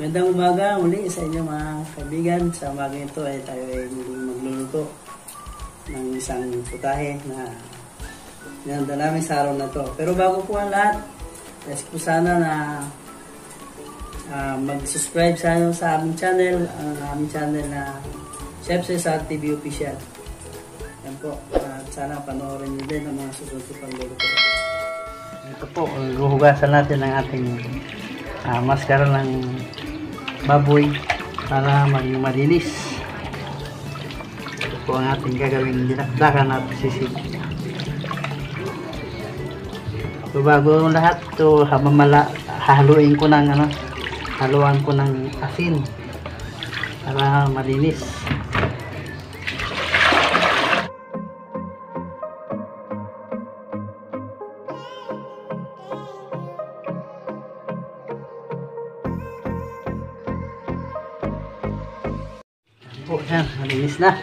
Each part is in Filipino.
Magandang umaga muli sa inyo mga kaibigan. Sa umaga ito ay tayo ay magluluto ng isang putahe na ninanda namin sa araw na to. Pero bago po ang lahat, yes po sana na uh, mag-subscribe sa, sa aming channel, ang aming channel na Chef Cesar TV Official. Yan po. At sana panoorin niyo din ang mga susunod pang luluto. Ito po, guhugasan natin ang ating uh, maskara ng baboy para maging malinis. Ito po ang ating gagawing dinakdakan at sisig. So bago ang lahat, to hamamala, haluin ko ng ano, haluan ko ng asin para malinis. Po yan, malinis na.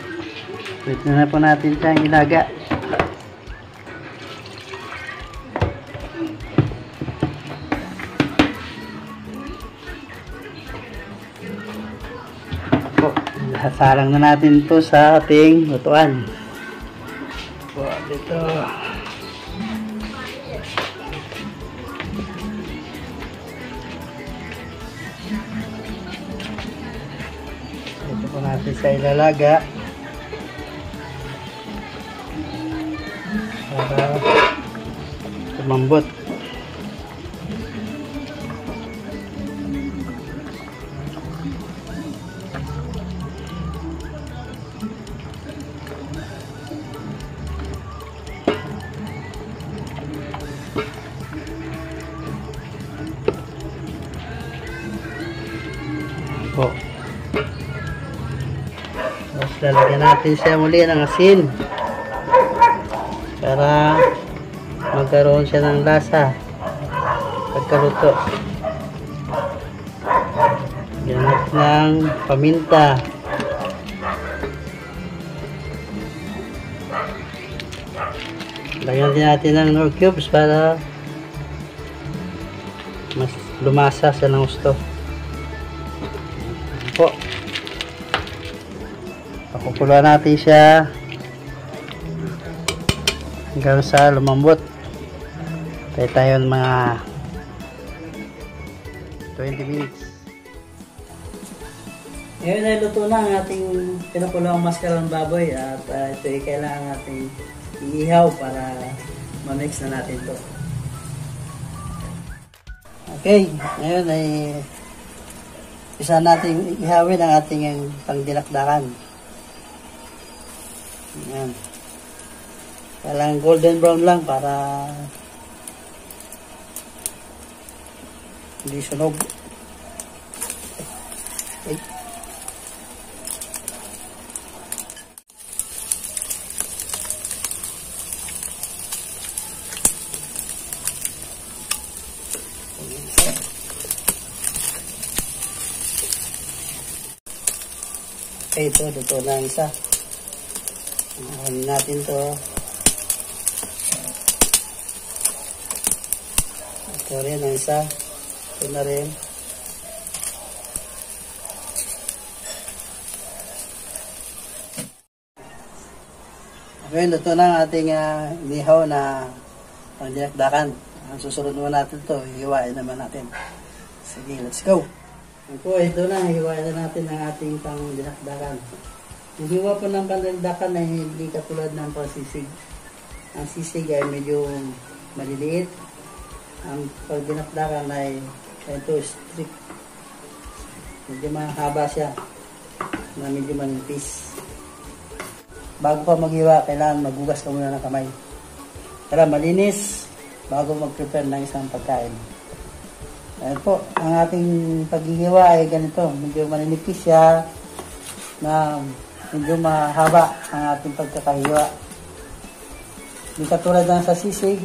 Pwede na po natin siyang ilaga. Po, sarang na natin to sa ating lutuan. Po, dito. Natin sa ilalaga. Para tumambot. Tapos lalagyan natin siya muli ng asin para magkaroon siya ng lasa pagkaluto. Natin ng paminta. Lagyan din natin ng nor cubes para mas lumasa sa ng gusto. Po. Pakukuluan natin siya hanggang sa lumambot. Tayo tayo mga 20 minutes. Ngayon ay luto na ang ating pinapulawang maskarang baboy at uh, ito ay kailangan natin iihaw para ma-mix na natin to. Okay, ngayon ay isa natin ihawin ang ating pangdilakdakan. Ayan. Kailangan golden brown lang para hindi sunog. Okay. Okay, ito, luto na isa. Ano natin to. Ito rin ang isa. Ito na rin. Okay, luto na ang ating uh, inihaw na pangdinakdakan. Ang susunod naman natin to, hiwain naman natin. Sige, let's go. Ako, ito na, hiwain na natin ang ating pangdinakdakan. Yung hiwa po ng pangdinakdakan ay hindi katulad ng pansisig. Ang sisig ay medyo maliliit. Ang pagdinakdakan ay ito strict. Medyo mahaba siya na medyo manipis. Bago pa maghiwa, kailangan magugas ka muna ng kamay. Para malinis bago mag-prepare ng isang pagkain. Ayan po, ang ating paghihiwa ay ganito. Medyo maninipis siya na medyo mahaba ang ating pagkakahiwa. Hindi katulad ng sa sisig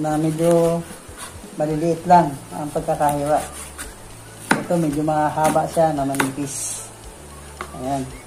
na medyo maliliit lang ang pagkakahiwa. Ito medyo mahaba siya na manipis. Ayan.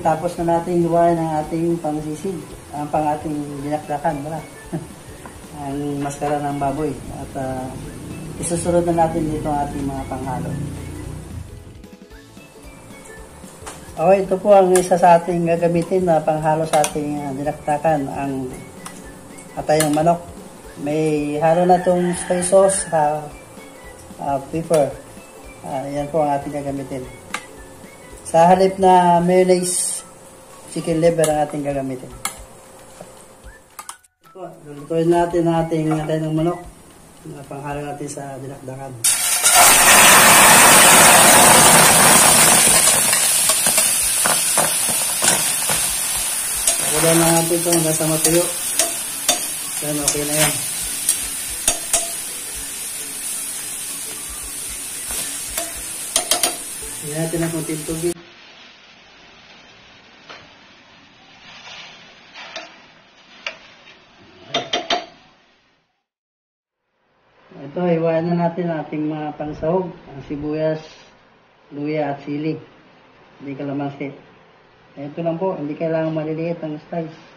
Tapos na natin hiwain ang ating pangsisid, ang pang ating dinakdakan, wala. ang maskara ng baboy. At ah, isusunod na natin dito ang ating mga panghalo. Okay, ito po ang isa sa ating gagamitin na panghalo sa ating ah, dinakdakan, ang atay ng manok. May halo na itong soy sauce, ha, ah, pepper. Ah, yan po ang ating gagamitin. Sa halip na mayonnaise, chicken liver ang ating gagamitin. Po, Lulutuin natin ang ating atay ng manok na panghalo natin sa dinakdakan. Wala na natin ito hanggang sa matuyo. Yan, okay na yan. Hindi natin ng konting tubig. Ito, iwanan na natin ating mga pangsahog. Ang sibuyas, luya at sili. Hindi kalamansi. Ito lang po, hindi kailangan maliliit ang slice.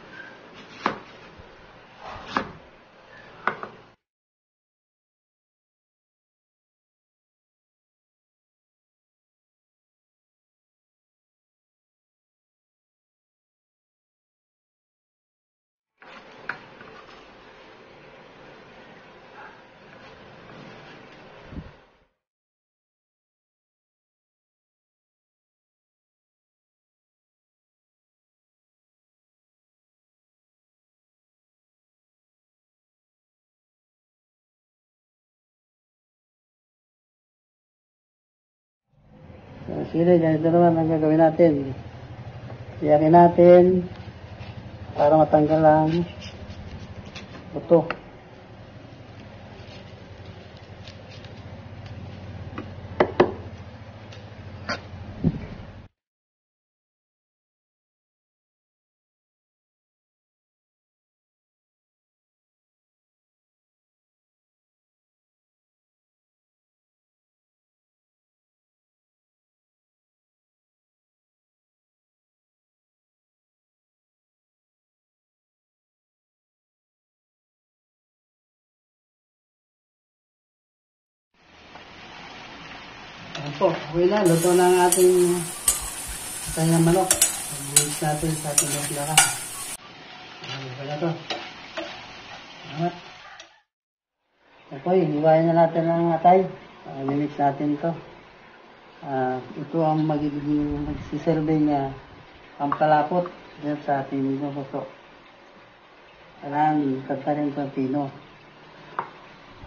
Sili, ganito naman ang gagawin natin. Iyakin natin para matanggal ang buto. Ayan po, okay na. Luto na ang ating kanyang manok. Mix natin sa ating maslaka. Ayan, na to. Salamat. Okay, hiwain na natin ang atay. Uh, mix natin to. Ah, ito ang magiging magsiserve niya ang palapot dyan sa ating luto. Kailangan kanta rin sa pino.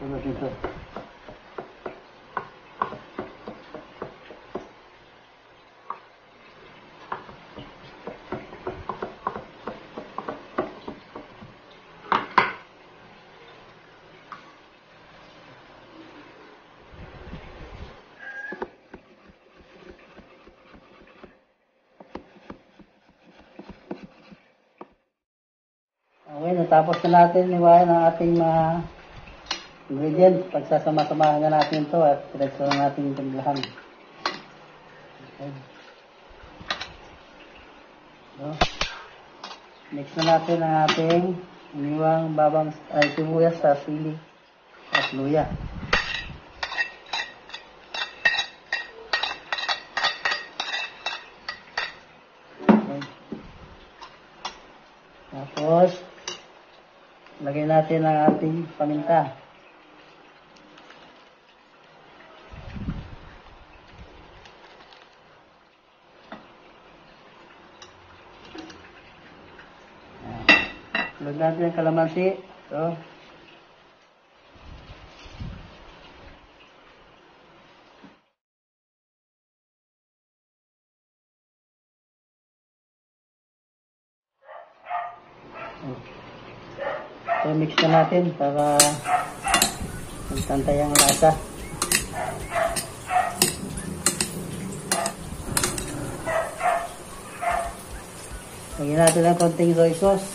Tulad ito. Natapos na natin iwain ang ating mga ingredients. Pagsasama-samahan na natin ito at diretso na natin timplahan. Okay. So, mix na natin ang ating iniwang babang ay sibuyas sa sili at luya. Okay. Tapos, lagay natin ang ating paminta. Lagyan natin ang kalamansi. Ito. So, mix na natin para magtantay ang lasa. Lagyan natin ng konting soy sauce.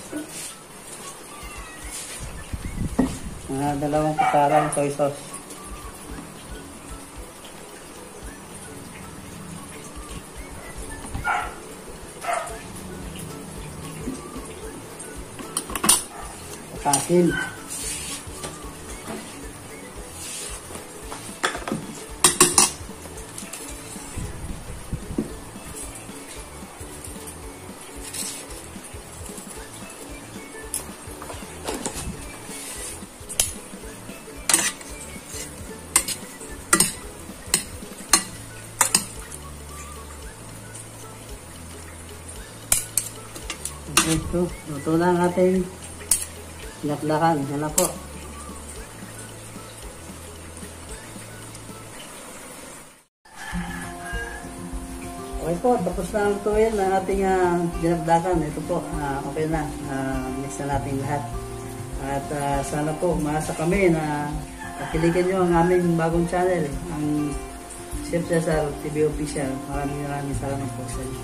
Mga dalawang kutsarang soy sauce. Okay, ito. Luto na ang laklakan. Yan na po. Okay po, tapos na ang tuwin ng ating uh, dinagdakan. Ito po, ah, okay na. Uh, mix na natin lahat. At ah, sana po, maasa kami na pakiligan nyo ang aming bagong channel, ang Chef Cesar TV Official. Maraming maraming salamat po sa inyo.